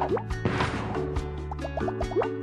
Thank you.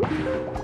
Wow.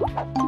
Wow!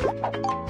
you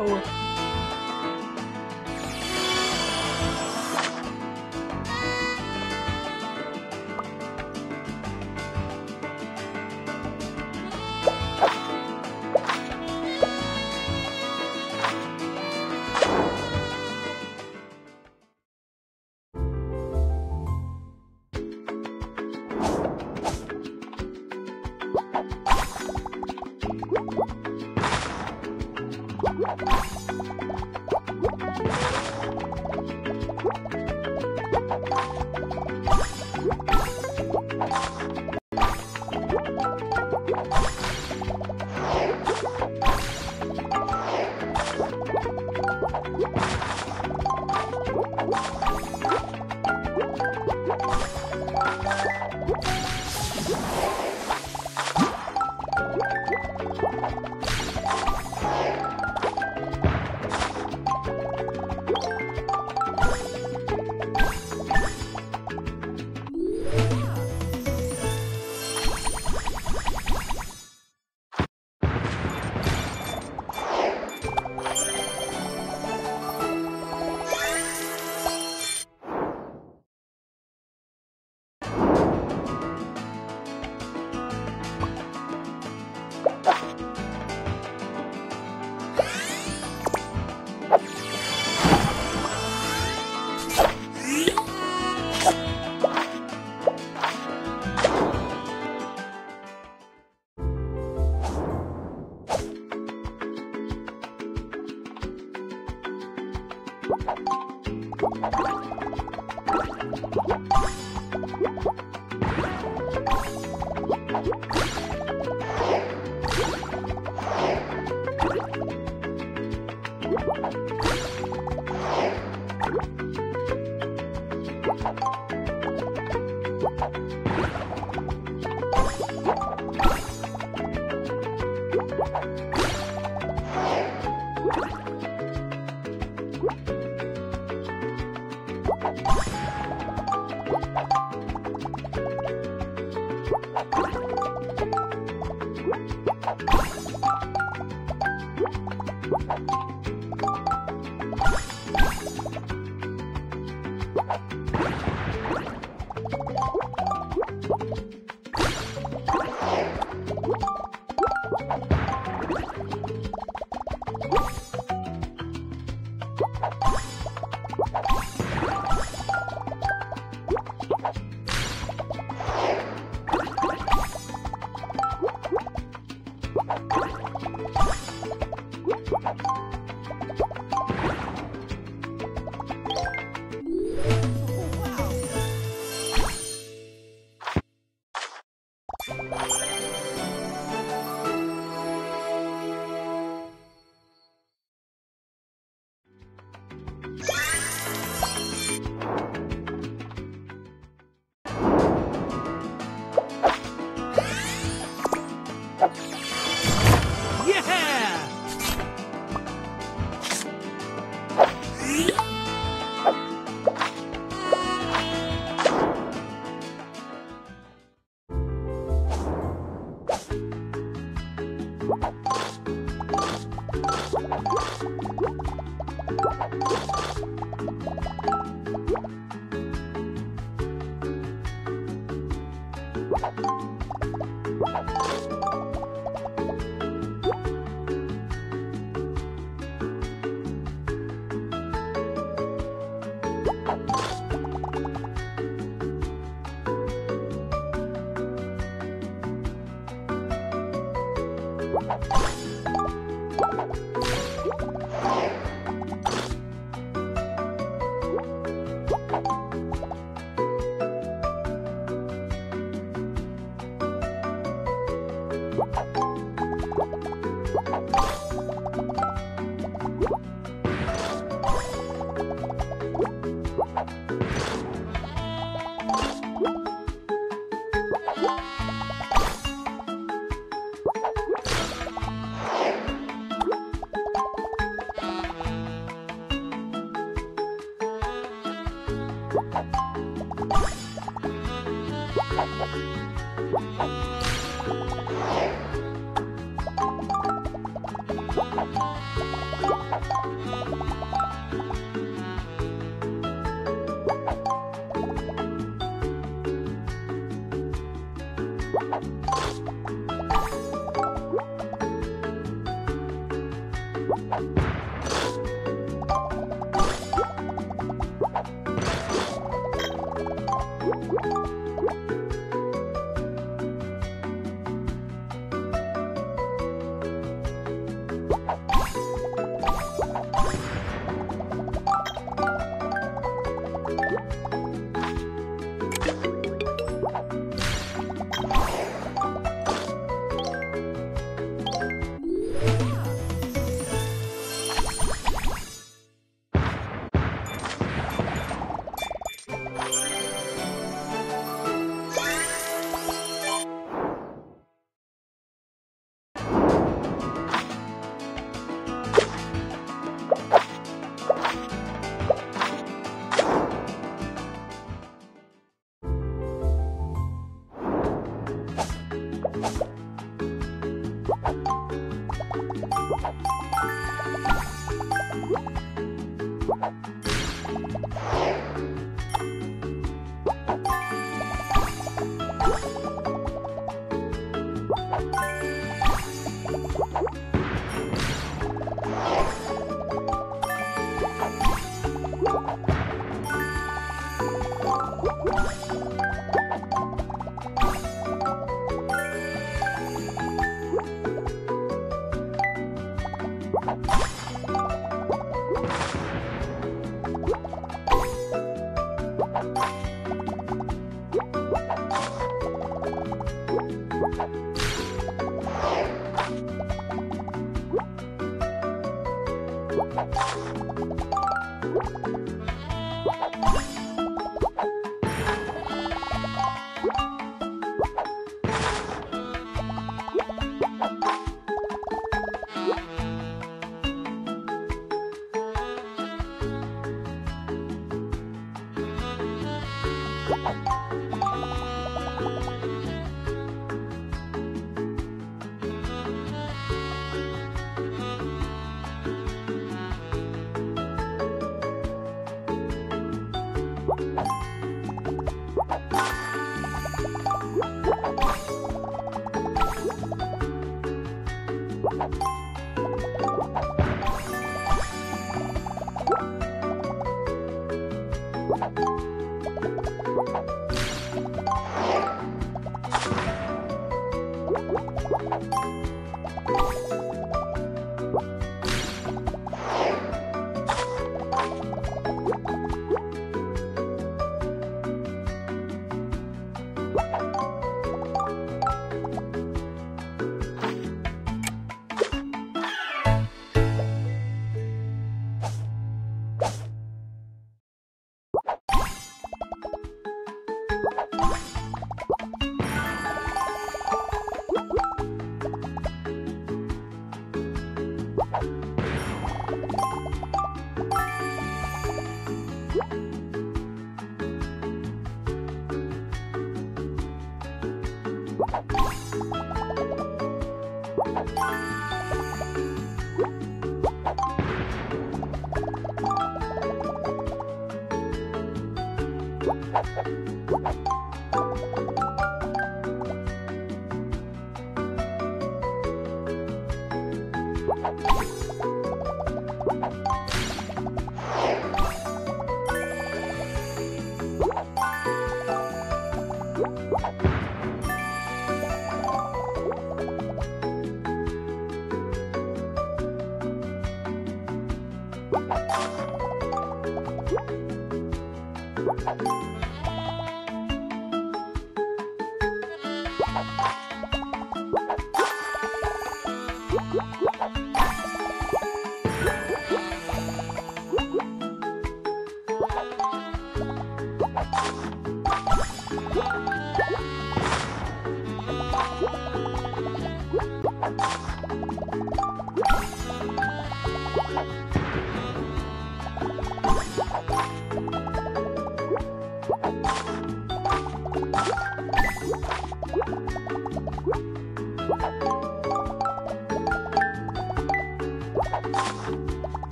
Wow. you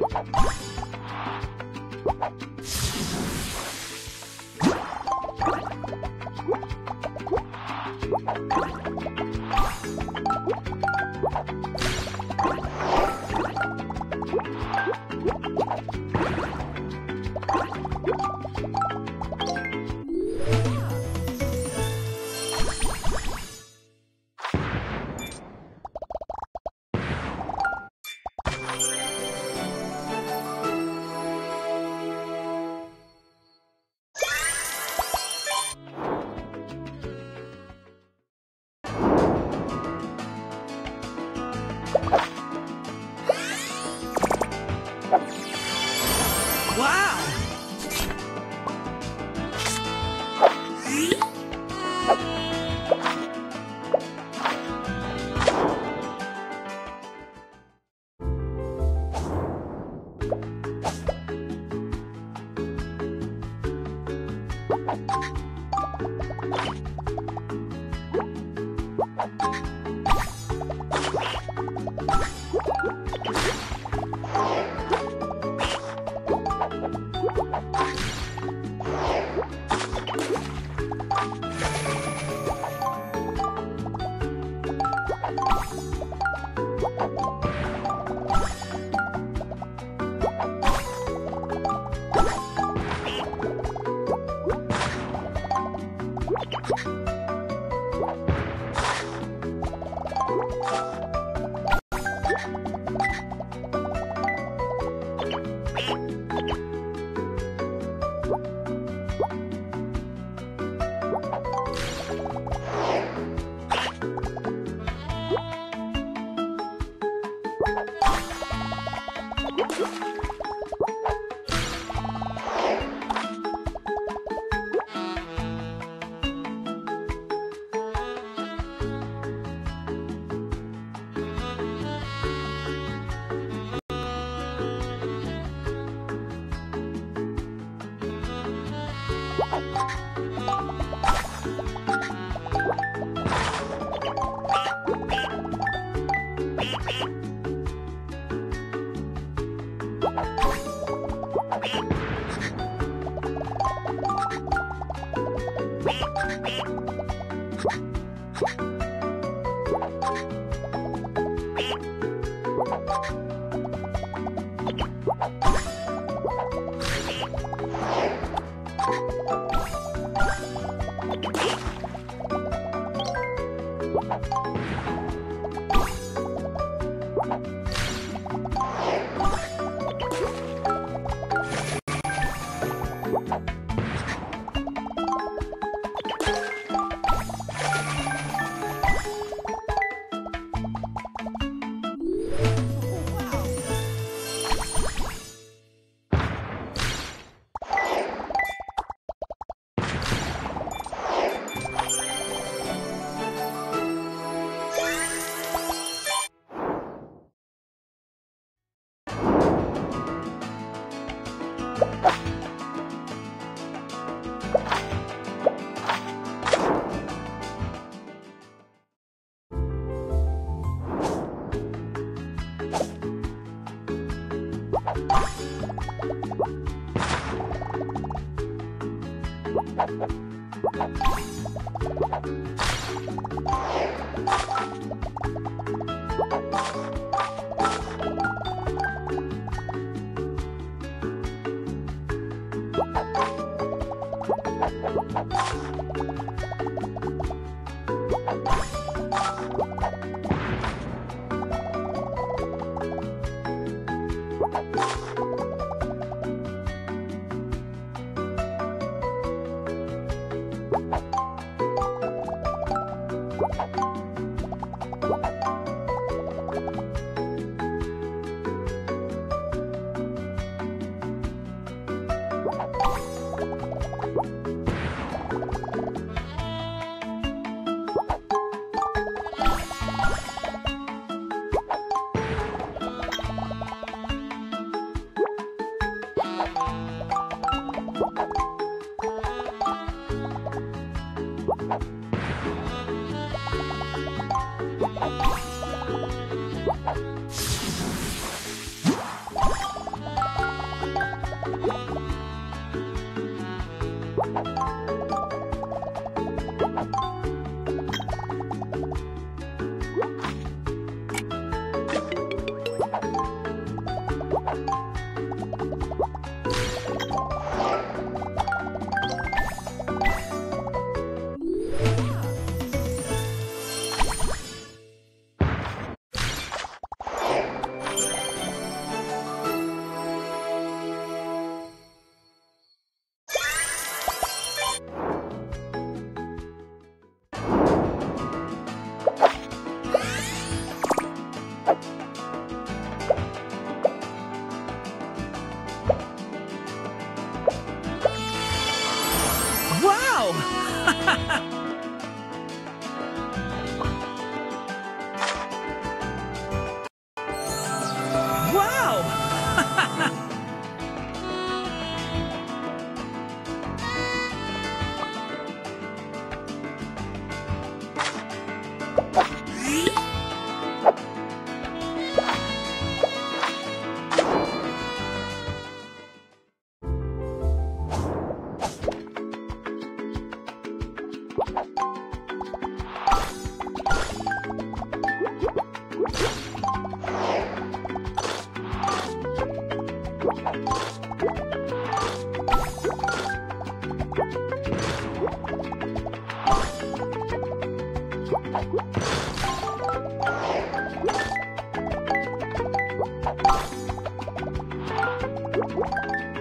Wow!